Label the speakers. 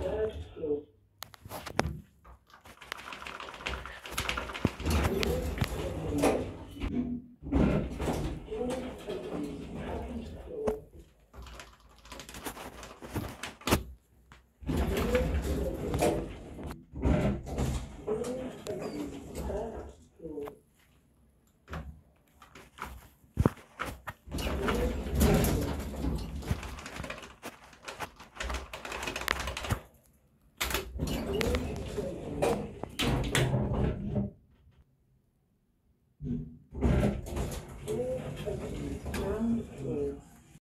Speaker 1: third floor Opa,